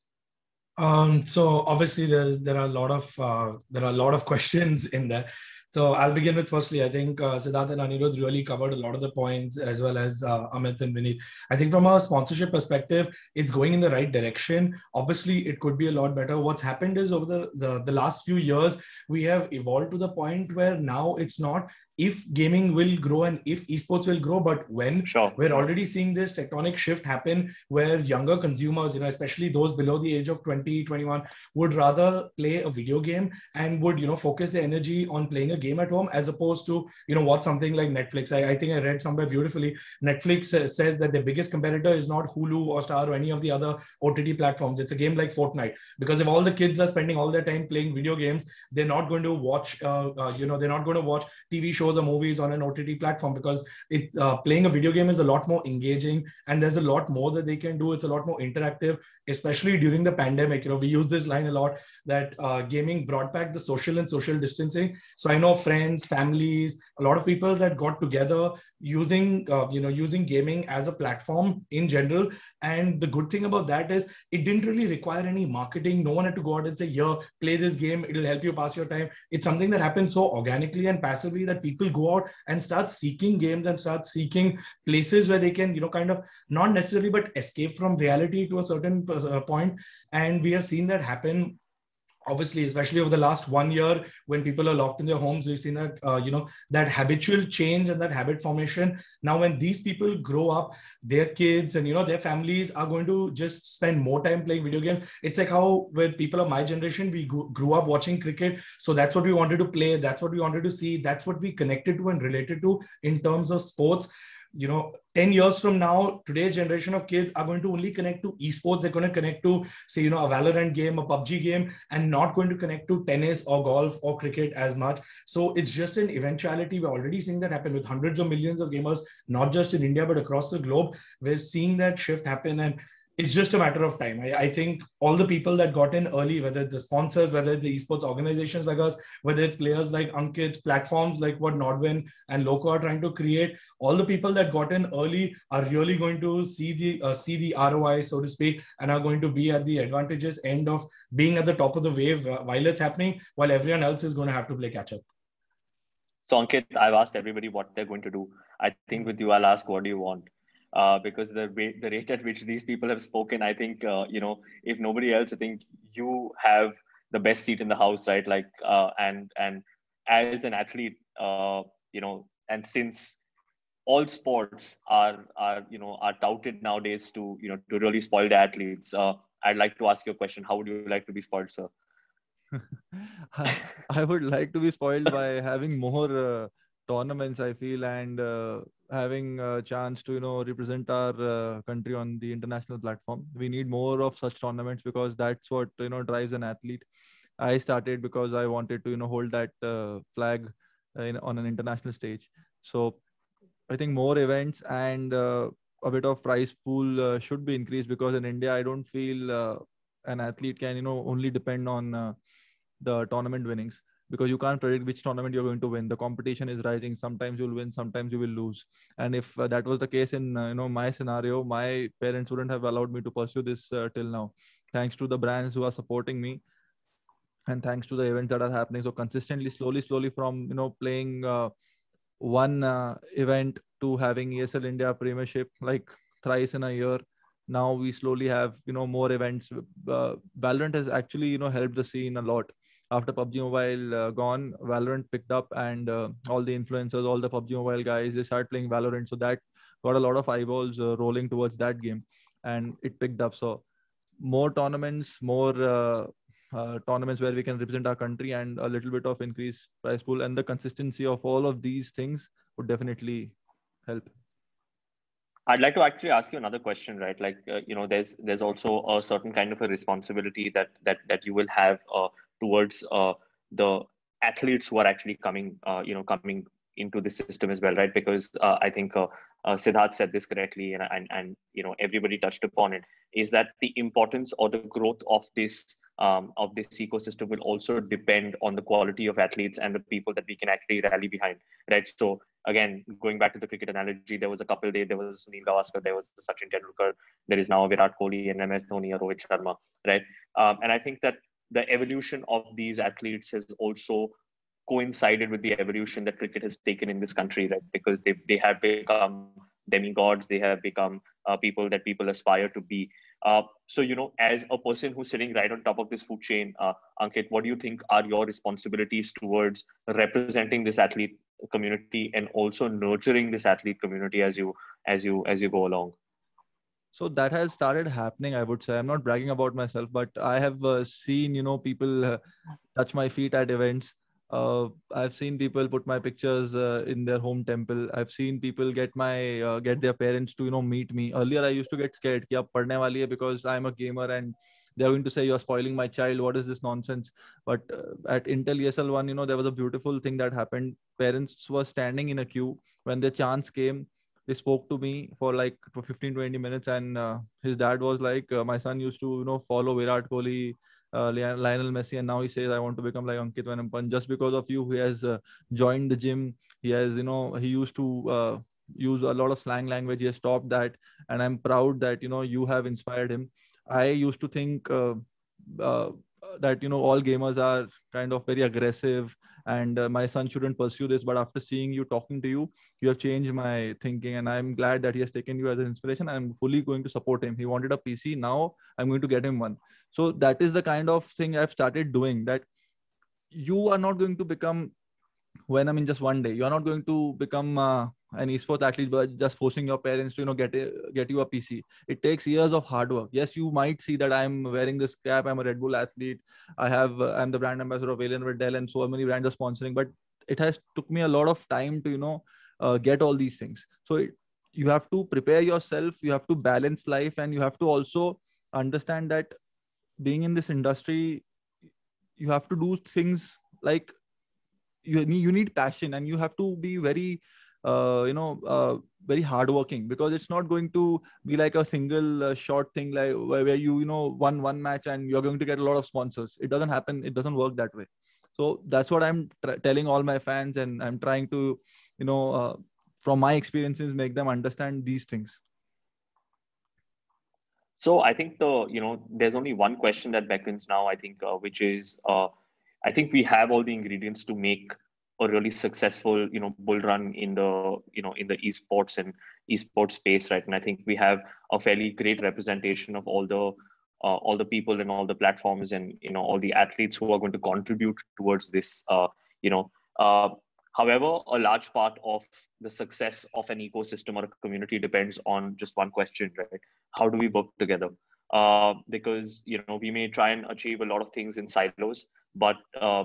Um, so obviously there's there are a lot of uh, there are a lot of questions in there. So I'll begin with firstly, I think uh, Siddharth and Anirudh really covered a lot of the points as well as uh, Amit and Vineet. I think from a sponsorship perspective, it's going in the right direction. Obviously, it could be a lot better. What's happened is over the, the, the last few years, we have evolved to the point where now it's not if gaming will grow and if esports will grow but when? Sure. we're already seeing this tectonic shift happen where younger consumers you know especially those below the age of 20 21 would rather play a video game and would you know focus their energy on playing a game at home as opposed to you know watch something like netflix. I, I think i read somewhere beautifully netflix says that the biggest competitor is not hulu or star or any of the other ott platforms. It's a game like fortnite. Because if all the kids are spending all their time playing video games they're not going to watch uh, uh, you know they're not going to watch tv shows shows or movies on an OTT platform because it uh, playing a video game is a lot more engaging and there's a lot more that they can do. It's a lot more interactive, especially during the pandemic. You know, we use this line a lot that uh, gaming brought back the social and social distancing. So I know friends, families, a lot of people that got together using uh, you know using gaming as a platform in general. And the good thing about that is it didn't really require any marketing. No one had to go out and say here play this game. It'll help you pass your time. It's something that happens so organically and passively that people go out and start seeking games and start seeking places where they can you know kind of not necessarily but escape from reality to a certain uh, point. And we have seen that happen obviously especially over the last one year when people are locked in their homes we've seen that uh, you know that habitual change and that habit formation. Now when these people grow up their kids and you know their families are going to just spend more time playing video games. It's like how when people of my generation we grew up watching cricket. So that's what we wanted to play. That's what we wanted to see. That's what we connected to and related to in terms of sports you know 10 years from now today's generation of kids are going to only connect to esports. They're going to connect to say you know a valorant game a pubg game and not going to connect to tennis or golf or cricket as much. So it's just an eventuality. We're already seeing that happen with hundreds of millions of gamers not just in india but across the globe. We're seeing that shift happen. And it's just a matter of time. I, I, think all the people that got in early, whether it's the sponsors, whether it's the esports organizations like us, whether it's players like Ankit, platforms like what Nodwin and Loco are trying to create, all the people that got in early are really going to see the uh, see the ROI, so to speak, and are going to be at the advantageous end of being at the top of the wave uh, while it's happening, while everyone else is going to have to play catch up. So Ankit, I've asked everybody what they're going to do. I think with you, I'll ask, what do you want? Uh, because the way, the rate at which these people have spoken, I think uh, you know if nobody else, I think you have the best seat in the house, right? Like uh, and and as an athlete, uh, you know, and since all sports are are you know are touted nowadays to you know to really spoil the athletes. Uh, I'd like to ask you a question. How would you like to be spoiled, sir? I would like to be spoiled by having more uh, tournaments. I feel and having a chance to you know represent our uh, country on the international platform. We need more of such tournaments because that's what you know drives an athlete. I started because i wanted to you know hold that uh, flag in, on an international stage. So i think more events and uh, a bit of prize pool uh, should be increased because in india i don't feel uh, an athlete can you know only depend on uh, the tournament winnings because you can't predict which tournament you're going to win. The competition is rising. Sometimes you'll win sometimes you will lose. And if uh, that was the case in uh, you know my scenario my parents wouldn't have allowed me to pursue this uh, till now. Thanks to the brands who are supporting me and thanks to the events that are happening. So consistently slowly slowly from you know playing uh, one uh, event to having esl india premiership like thrice in a year now we slowly have you know more events. Uh, valorant has actually you know helped the scene a lot after PUBG Mobile uh, gone, Valorant picked up, and uh, all the influencers, all the PUBG Mobile guys, they started playing Valorant. So that got a lot of eyeballs uh, rolling towards that game, and it picked up. So more tournaments, more uh, uh, tournaments where we can represent our country, and a little bit of increased prize pool, and the consistency of all of these things would definitely help. I'd like to actually ask you another question, right? Like, uh, you know, there's there's also a certain kind of a responsibility that that that you will have uh, towards uh, the athletes who are actually coming, uh, you know, coming into the system as well, right? Because uh, I think uh, Siddharth said this correctly, and, and and you know everybody touched upon it. Is that the importance or the growth of this um, of this ecosystem will also depend on the quality of athletes and the people that we can actually rally behind, right? So again, going back to the cricket analogy, there was a couple days, there was Sunil Gavaskar, there was Sachin Tendulkar, there is now Virat Kohli and MS Dhoni Rohit Sharma, right? Um, and I think that the evolution of these athletes has also coincided with the evolution that cricket has taken in this country, right? Because they they have become demigods, they have become uh, people that people aspire to be. Uh, so you know, as a person who's sitting right on top of this food chain, uh, Ankit, what do you think are your responsibilities towards representing this athlete community and also nurturing this athlete community as you as you as you go along? so that has started happening i would say. I'm not bragging about myself but i have uh, seen you know people uh, touch my feet at events. Uh, i've seen people put my pictures uh, in their home temple. I've seen people get my uh, get their parents to you know meet me. Earlier i used to get scared ki aap wali hai because i'm a gamer and they're going to say you're spoiling my child. What is this nonsense? But uh, at intel esl1 you know there was a beautiful thing that happened. Parents were standing in a queue. When their chance came they spoke to me for like 15 20 minutes, and uh, his dad was like, uh, "My son used to you know follow Virat Kohli." uh, Lionel Messi, and now he says, "I want to become like Ankit Venom Panth." Just because of you, he has uh, joined the gym. He has, you know, he used to uh, use a lot of slang language. He has stopped that, and I'm proud that you know you have inspired him. I used to think uh, that you know all gamers are kind of very aggressive and uh, my son shouldn't pursue this but after seeing you talking to you you have changed my thinking and i'm glad that he has taken you as an inspiration. I'm fully going to support him. He wanted a pc now i'm going to get him one. So that is the kind of thing i've started doing that you are not going to become when i mean just one day you are not going to become uh, an esports athlete but just forcing your parents to you know get a, get you a pc it takes years of hard work. Yes you might see that i'm wearing this cap. I'm a red bull athlete. I have uh, i'm the brand ambassador of Alienware Dell and so many brands are sponsoring but it has took me a lot of time to you know uh, get all these things. So it, you have to prepare yourself you have to balance life and you have to also understand that being in this industry you have to do things like you, need you need passion and you have to be very uh, you know uh, very hardworking because it's not going to be like a single uh, short thing like where, where you you know won one match and you're going to get a lot of sponsors. It doesn't happen. It doesn't work that way. So that's what i'm telling all my fans and i'm trying to you know uh, from my experiences make them understand these things. So i think the you know there's only one question that beckons now i think uh, which is uh, i think we have all the ingredients to make a really successful you know bull run in the you know in the esports and esports space right? And i think we have a fairly great representation of all the uh, all the people and all the platforms and you know all the athletes who are going to contribute towards this uh, you know uh, however a large part of the success of an ecosystem or a community depends on just one question right? How do we work together? Uh, because you know we may try and achieve a lot of things in silos but uh,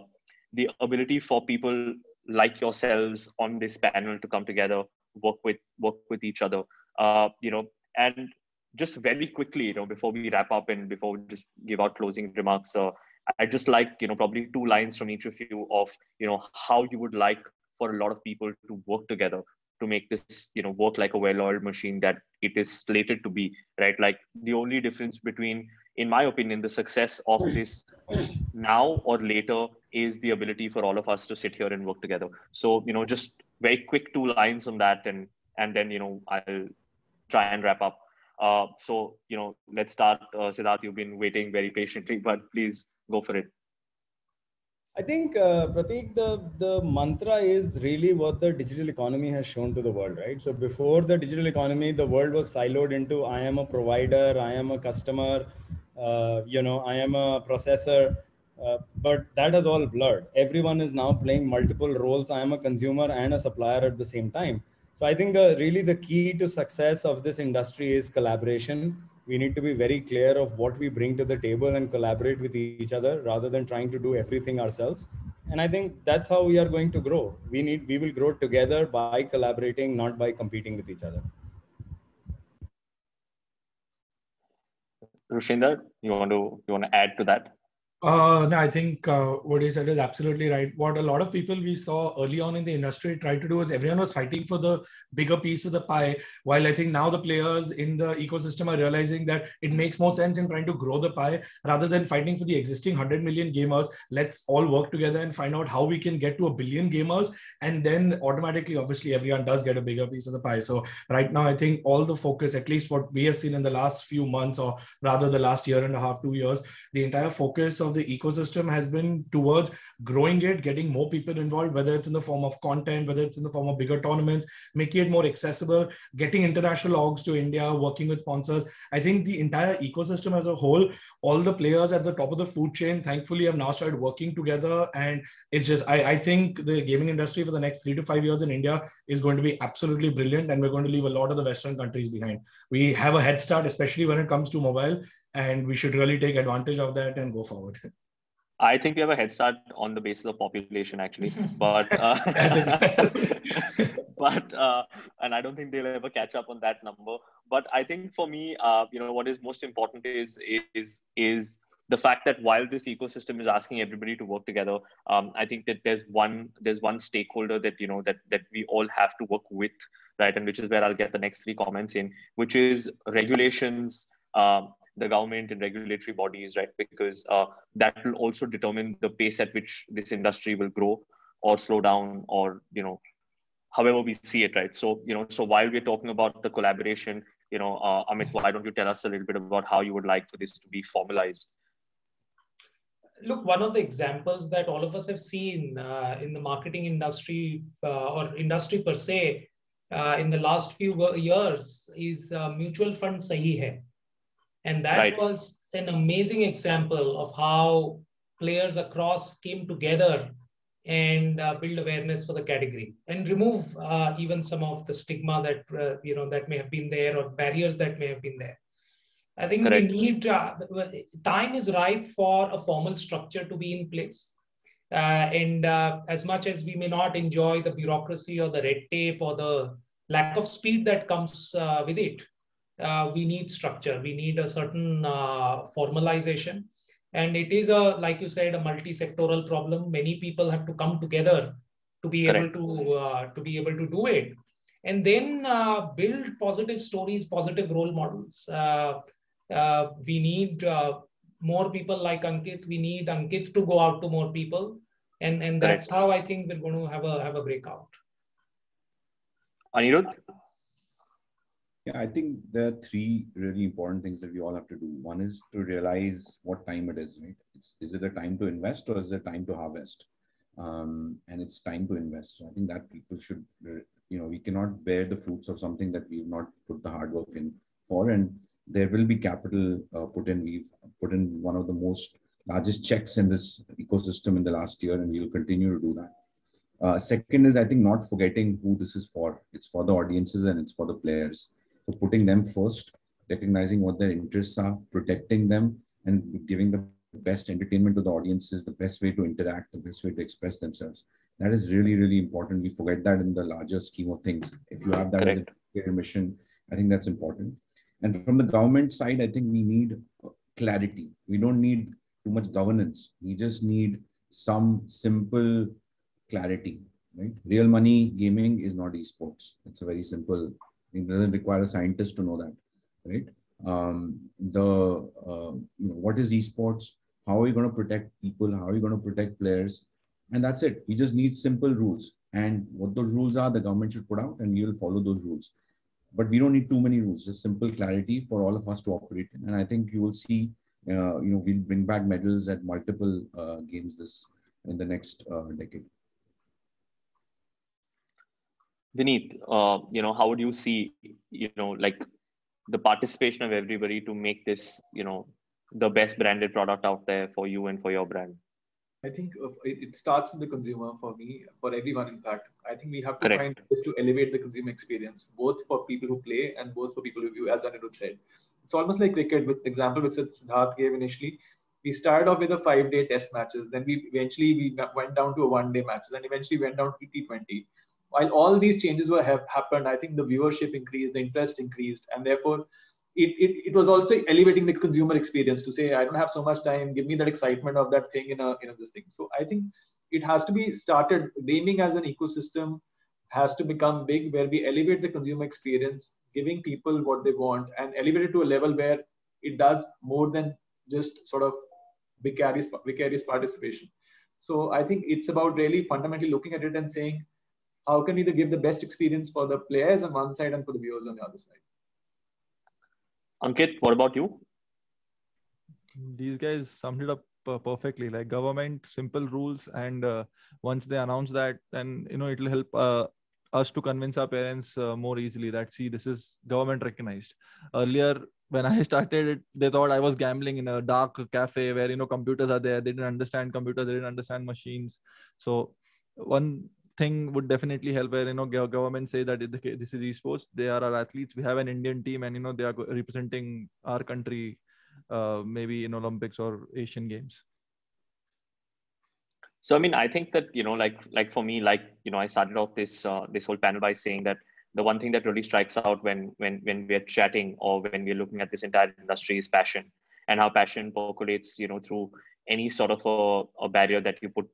the ability for people like yourselves on this panel to come together, work with work with each other. Uh, you know, and just very quickly, you know, before we wrap up and before we just give out closing remarks, uh, I just like you know probably two lines from each of you of you know how you would like for a lot of people to work together to make this you know work like a well-oiled machine that it is slated to be right like the only difference between in my opinion the success of this now or later is the ability for all of us to sit here and work together. So you know just very quick two lines on that and and then you know i'll try and wrap up. Uh, so you know let's start. Uh, siddharth you've been waiting very patiently but please go for it. I think, uh, Prateek, the, the mantra is really what the digital economy has shown to the world, right? So before the digital economy, the world was siloed into I am a provider, I am a customer, uh, you know, I am a processor. Uh, but that has all blurred. Everyone is now playing multiple roles. I am a consumer and a supplier at the same time. So I think the, really the key to success of this industry is collaboration. We need to be very clear of what we bring to the table and collaborate with each other rather than trying to do everything ourselves. And I think that's how we are going to grow. We need we will grow together by collaborating, not by competing with each other. Rushindra, you want to you want to add to that? Uh, no, I think uh, what you said is absolutely right. What a lot of people we saw early on in the industry tried to do is everyone was fighting for the bigger piece of the pie. While I think now the players in the ecosystem are realizing that it makes more sense in trying to grow the pie rather than fighting for the existing 100 million gamers. Let's all work together and find out how we can get to a billion gamers. And then automatically, obviously, everyone does get a bigger piece of the pie. So right now, I think all the focus, at least what we have seen in the last few months, or rather the last year and a half, two years, the entire focus of of the ecosystem has been towards growing it, getting more people involved, whether it's in the form of content, whether it's in the form of bigger tournaments, making it more accessible, getting international orgs to India, working with sponsors. I think the entire ecosystem as a whole, all the players at the top of the food chain, thankfully, have now started working together. And it's just, I, I think the gaming industry for the next three to five years in India is going to be absolutely brilliant. And we're going to leave a lot of the Western countries behind. We have a head start, especially when it comes to mobile and we should really take advantage of that and go forward. I think we have a head start on the basis of population, actually, but uh, but uh, and I don't think they'll ever catch up on that number. But I think for me, uh, you know, what is most important is is is the fact that while this ecosystem is asking everybody to work together, um, I think that there's one there's one stakeholder that you know that that we all have to work with, right? And which is where I'll get the next three comments in, which is regulations. Um, the government and regulatory bodies, right? Because uh, that will also determine the pace at which this industry will grow or slow down or, you know, however we see it, right? So, you know, so while we're talking about the collaboration, you know, uh, Amit, why don't you tell us a little bit about how you would like for this to be formalized? Look, one of the examples that all of us have seen uh, in the marketing industry uh, or industry per se uh, in the last few years is uh, mutual fund sahi hai and that right. was an amazing example of how players across came together and uh, build awareness for the category and remove uh, even some of the stigma that uh, you know that may have been there or barriers that may have been there i think Correct. we need uh, time is ripe for a formal structure to be in place uh, and uh, as much as we may not enjoy the bureaucracy or the red tape or the lack of speed that comes with it uh, we need structure. We need a certain uh, formalization. And it is a, like you said, a multi-sectoral problem. Many people have to come together to be Correct. able to uh, to be able to do it, and then uh, build positive stories, positive role models. Uh, uh, we need more people like Ankit. We need Ankit to go out to more people, and and that's Correct. how I think we're going to have a have a breakout. Anirudh? Yeah, I think there are three really important things that we all have to do. One is to realize what time it is, right? It's, is it a time to invest or is it a time to harvest? Um, and it's time to invest. So I think that people should, you know, we cannot bear the fruits of something that we've not put the hard work in for. And there will be capital uh, put in. We've put in one of the most largest checks in this ecosystem in the last year, and we'll continue to do that. Uh, second is, I think, not forgetting who this is for. It's for the audiences and it's for the players. So putting them first, recognizing what their interests are, protecting them, and giving the best entertainment to the audiences, the best way to interact, the best way to express themselves. That is really, really important. We forget that in the larger scheme of things. If you have that Correct. as a mission, I think that's important. And from the government side, I think we need uh, clarity. We don't need too much governance. We just need some simple clarity. Right? Real money gaming is not esports. It's a very simple it doesn't require a scientist to know that, right? Um, the uh, you know what is esports? How are you going to protect people? How are you going to protect players? And that's it. We just need simple rules. And what those rules are, the government should put out, and we will follow those rules. But we don't need too many rules. Just simple clarity for all of us to operate in. And I think you will see, uh, you know, we'll bring back medals at multiple uh, games this in the next uh, decade. Vineet, uh, you know, how would you see, you know, like the participation of everybody to make this, you know, the best branded product out there for you and for your brand? I think it starts with the consumer for me, for everyone. In fact, I think we have to Correct. find ways to elevate the consumer experience, both for people who play and both for people who view, as Anirudh said. It's almost like cricket, with the example which Siddharth gave initially. We started off with a five-day test matches, then we eventually we went down to a one-day matches, and eventually went down to T20. While all these changes were have happened, I think the viewership increased, the interest increased, and therefore it, it, it was also elevating the consumer experience to say, I don't have so much time, give me that excitement of that thing in a, in a this thing. So I think it has to be started, gaming as an ecosystem has to become big where we elevate the consumer experience, giving people what they want and elevate it to a level where it does more than just sort of vicarious, vicarious participation. So I think it's about really fundamentally looking at it and saying, how can we give the best experience for the players on one side and for the viewers on the other side? Ankit, what about you? These guys summed it up uh, perfectly. Like government, simple rules, and uh, once they announce that, then you know it'll help uh, us to convince our parents uh, more easily that see this is government recognized. Earlier, when I started it, they thought I was gambling in a dark cafe where you know computers are there. They didn't understand computers. They didn't understand machines. So one thing would definitely help where you know government say that this is esports they are our athletes. We have an indian team and you know they are representing our country uh, maybe in olympics or asian games. So i mean i think that you know like like for me like you know i started off this uh, this whole panel by saying that the one thing that really strikes out when when when we're chatting or when we're looking at this entire industry is passion and how passion percolates you know through any sort of a, a barrier that you put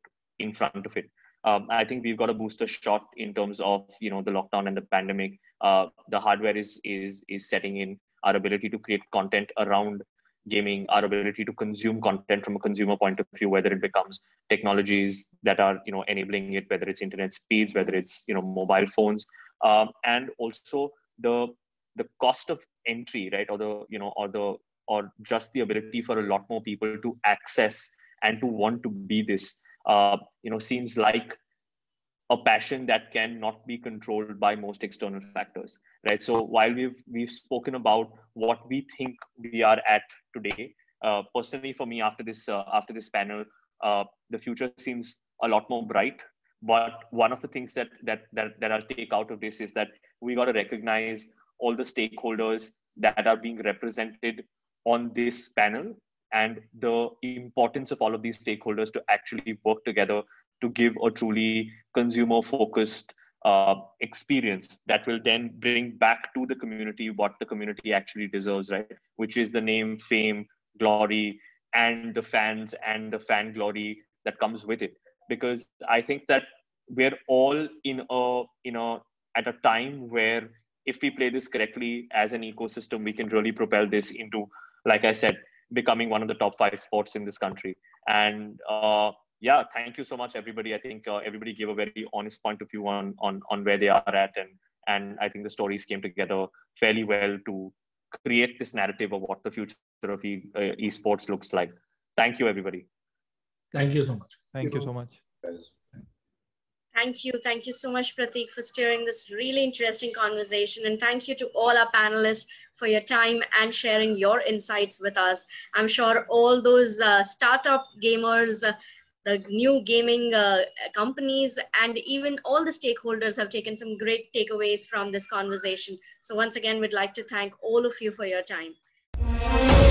in front of it um, I think we've got a booster shot in terms of you know the lockdown and the pandemic. Uh, the hardware is is is setting in. Our ability to create content around gaming, our ability to consume content from a consumer point of view, whether it becomes technologies that are you know enabling it, whether it's internet speeds, whether it's you know mobile phones, um, and also the the cost of entry, right, or the you know or the or just the ability for a lot more people to access and to want to be this uh, you know seems like a passion that cannot be controlled by most external factors right? So while we've we've spoken about what we think we are at today uh, personally for me after this uh, after this panel uh, the future seems a lot more bright. But one of the things that that that, that i'll take out of this is that we got to recognize all the stakeholders that are being represented on this panel and the importance of all of these stakeholders to actually work together to give a truly consumer focused uh, experience that will then bring back to the community what the community actually deserves right? Which is the name fame glory and the fans and the fan glory that comes with it. Because i think that we're all in a in a at a time where if we play this correctly as an ecosystem we can really propel this into like i said becoming one of the top five sports in this country. And uh, yeah, thank you so much, everybody. I think uh, everybody gave a very honest point of view on on on where they are at, and and I think the stories came together fairly well to create this narrative of what the future of e- uh, esports looks like. Thank you, everybody. Thank you so much. Thank you so much. Thank you. Thank you so much, Prateek, for steering this really interesting conversation. And thank you to all our panelists for your time and sharing your insights with us. I'm sure all those uh, startup gamers, uh, the new gaming uh, companies, and even all the stakeholders have taken some great takeaways from this conversation. So once again, we'd like to thank all of you for your time.